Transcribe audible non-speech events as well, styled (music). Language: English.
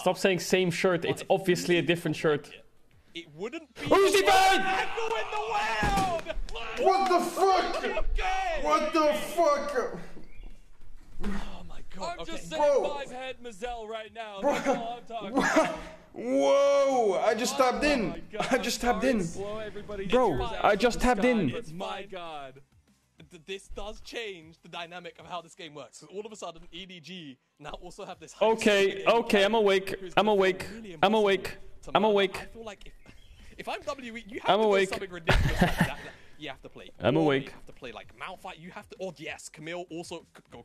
Stop saying same shirt. It's obviously a different shirt. It wouldn't be Who's the he worst bad? angle in the world. What the fuck? What the fuck? Oh my god. I'm okay. just saying Bro. five head Mazel right now. That's all I'm talking about. Whoa! I just tapped Oh in. God, I just tapped in. to blow everybody's Bro, I just tapped in. It's My my- God. Th- This does change the dynamic of how this game works. 'cause all of a sudden, EDG now also have this. Okay, okay, I'm awake. I'm awake. really I'm awake. I'm awake. I feel like if, if I'm WE, you have I'm to awake. do something ridiculous like that. You have to play. (laughs) I'm Or awake. You have to play like Malphite. You have to. Or yes, Camille also. Go